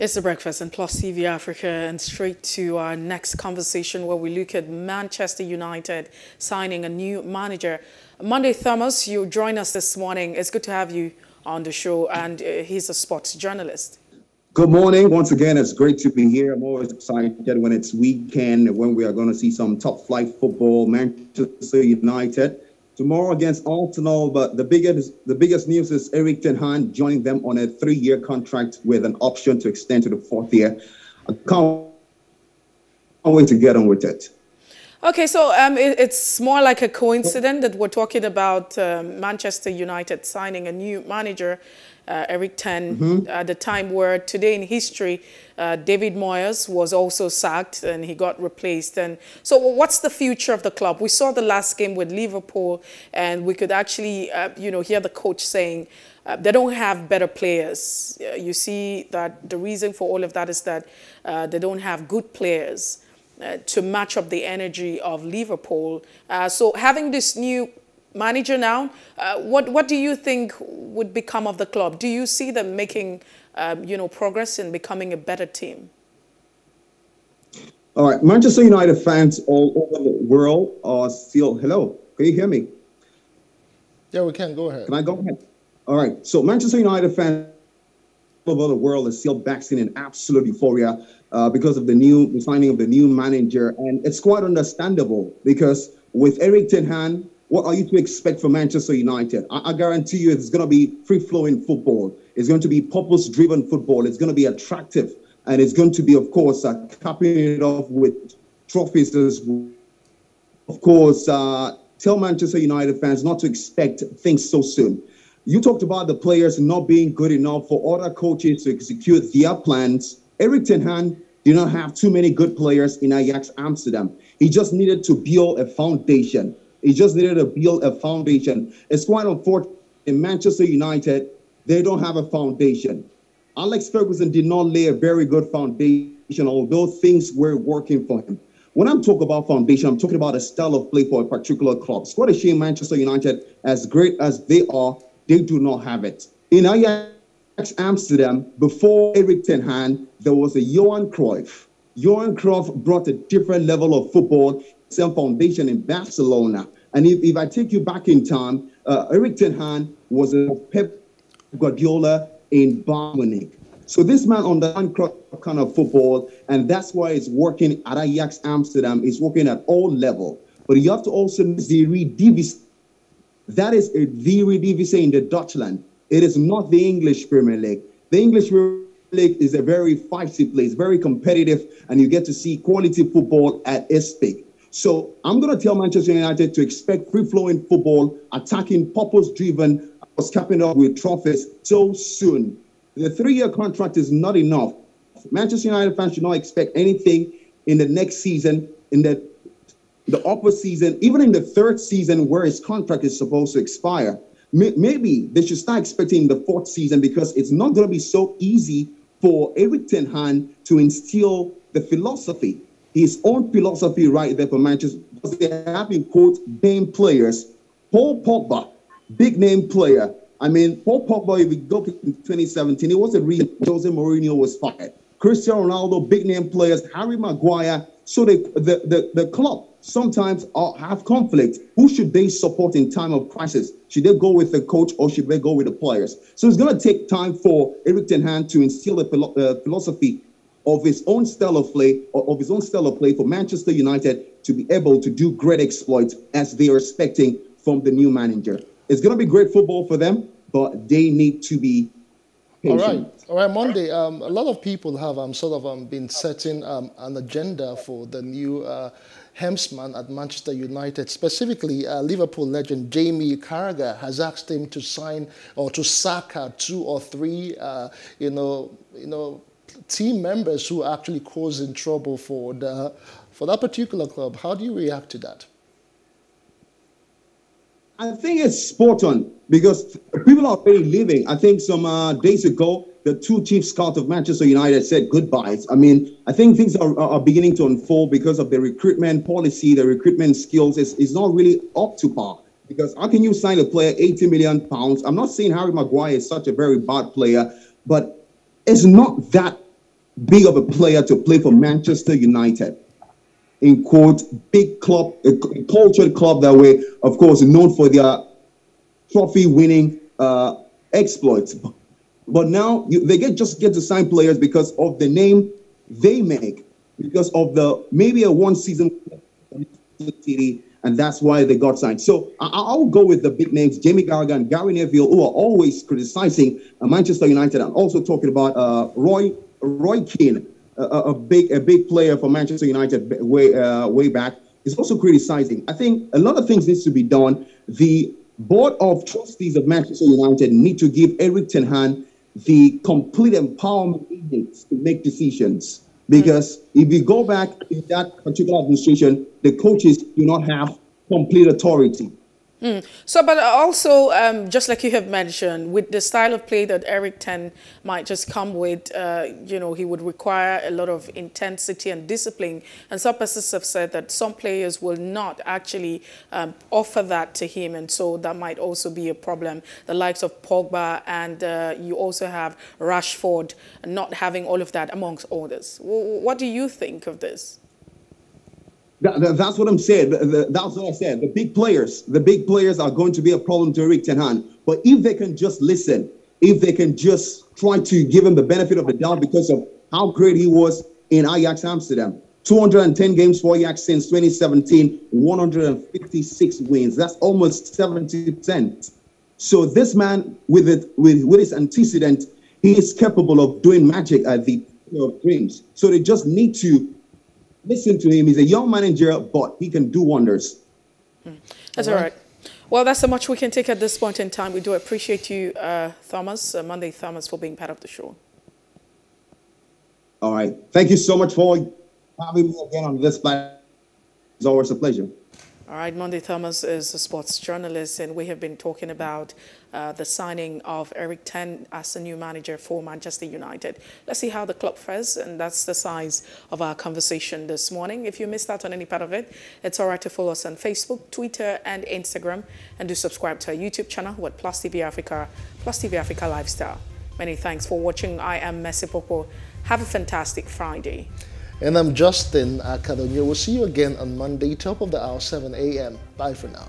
It's the breakfast and Plus TV Africa, and straight to our next conversation where we look at Manchester United signing a new manager. Monday Thomas, you join us this morning. It's good to have you on the show, and uh, he's a sports journalist. Good morning. Once again, it's great to be here. I'm always excited when it's weekend, when we are going to see some top flight football. Manchester United tomorrow against Arsenal. But the biggest the biggest news is Erik ten Hag joining them on a three-year contract with an option to extend to the fourth year. I can't wait to get on with it. Okay, so um, it, it's more like a coincidence that we're talking about um, Manchester United signing a new manager uh, Erik ten, mm-hmm. at the time where today in history, uh, David Moyes was also sacked and he got replaced. And so, what's the future of the club? We saw the last game with Liverpool, and we could actually, uh, you know, hear the coach saying. Uh, they don't have better players. Uh, you see that the reason for all of that is that uh, they don't have good players to match up the energy of Liverpool. so having this new manager now. Uh, what what do you think would become of the club? Do you see them making um, you know progress in becoming a better team? All right, Manchester United fans all over the world are still. Hello, can you hear me? Yeah, we can. Go ahead. Can I go ahead? All right. So Manchester United fans all over the world is still basking in absolute euphoria uh, because of the new the signing of the new manager, and it's quite understandable because with Erik ten Hag what are you to expect from Manchester United? I, I guarantee you it's going to be free flowing football. It's going to be purpose driven football. It's going to be attractive. And it's going to be, of course, uh, capping it off with trophies as well. Of course, uh, tell Manchester United fans not to expect things so soon. You talked about the players not being good enough for other coaches to execute their plans. Erik ten Hag did not have too many good players in Ajax Amsterdam. He just needed to build a foundation. He just needed to build a foundation. It's quite unfortunate in Manchester United, they don't have a foundation. Alex Ferguson did not lay a very good foundation, although things were working for him. When I'm talking about foundation, I'm talking about a style of play for a particular club. It's quite a shame Manchester United, as great as they are, they do not have it. In Ajax Amsterdam, before Erik ten Hag, there was a Johan Cruyff. Johan Cruyff brought a different level of football, some foundation in Barcelona. And if, if I take you back in time, uh, Erik ten Hag was a Pep Guardiola in Bayern So this man on the kind of football, and that's why it's working at Ajax Amsterdam. It's working at all level. But you have to also the Divis. That is a very Divis in the Dutchland. It is not the English Premier League. The English Premier League is a very feisty place, very competitive, and you get to see quality football at its peak. So I'm going to tell Manchester United to expect free flowing football, attacking, purpose driven, was capping up with trophies so soon. The three year contract is not enough. Manchester United fans should not expect anything in the next season, in the the upper season, even in the third season where his contract is supposed to expire. Maybe they should start expecting the fourth season because it's not going to be so easy for Erik ten Hag to instill the philosophy his own philosophy right there for Manchester because they have been quote name players. Paul Pogba, big name player. I mean, Paul Pogba, if we go to 2017, it was a reason Jose Mourinho was fired. Cristiano Ronaldo, big name players, Harry Maguire. So they, the, the, the club sometimes have conflict. Who should they support in time of crisis? Should they go with the coach or should they go with the players? So it's going to take time for Erik ten Hag to instill a uh, philosophy of his own style of play, of his own style of play for Manchester United to be able to do great exploits as they are expecting from the new manager. It's going to be great football for them, but they need to be. All right, all right. Monday, um, a lot of people have um, sort of um, been setting um, an agenda for the new uh, Hemsman at Manchester United. Specifically, uh, Liverpool legend Jamie Carragher has asked him to sign or to sack two or three, uh, you know, you know, team members who are actually causing trouble for, the, for that particular club. How do you react to that? I think it's spot on because people are already leaving. I think some uh, days ago, the two chief scouts of Manchester United said goodbyes. I mean, I think things are, are beginning to unfold because of the recruitment policy, the recruitment skills is, is not really up to par. Because how can you sign a player 80 million pounds? I'm not saying Harry Maguire is such a very bad player, but it's not that big of a player to play for Manchester United. In quote, big club, a cultured club that way, of course, known for their trophy winning uh, exploits. But now you, they get just get to sign players because of the name they make, because of the maybe a one season and that's why they got signed. So I, will go with the big names, Jamie Carragher and Gary Neville, who are always criticizing uh, Manchester United and also talking about uh, Roy Roy Keane, a, a, big a big player for Manchester United way uh, way back, is also criticizing. I think a lot of things needs to be done. The board of trustees of Manchester United need to give Erik ten Hag the complete empowerment to make decisions. Because hmm. if you go back in that particular administration, the coaches do not have complete authority. Mm. So, but also, um, just like you have mentioned, with the style of play that Erik ten might just come with, uh, you know, he would require a lot of intensity and discipline. And some persons have said that some players will not actually um, offer that to him. And so that might also be a problem. The likes of Pogba and uh, you also have Rashford not having all of that amongst others. What do you think of this? That, that, that's what I'm saying. That's what I said. The big players, the big players are going to be a problem to Erik ten Hag. But if they can just listen, if they can just try to give him the benefit of the doubt because of how great he was in Ajax Amsterdam. 210 games for Ajax since 2017, 156 wins. That's almost 70%. So this man, with it, with, with his antecedent, he is capable of doing magic at the of dreams. So they just need to listen to him. He's a young manager, but he can do wonders. Hmm. That's all right. Well, that's so much we can take at this point in time. We do appreciate you, uh, Thomas, uh, Monday Thomas, for being part of the show. All right. Thank you so much for having me again on this platform. It's always a pleasure. All right, Monday Thomas is a sports journalist, and we have been talking about uh, the signing of Erik ten as a new manager for Manchester United. Let's see how the club fares, and that's the size of our conversation this morning. If you missed out on any part of it, it's all right to follow us on Facebook, Twitter, and Instagram, and do subscribe to our YouTube channel with Plus TV Africa, Plus TV Africa Lifestyle. Many thanks for watching. I am Mercy Ebokpo. Have a fantastic Friday. And I'm Justin Akadonye. We'll see you again on Monday, top of the hour, 7 a.m. Bye for now.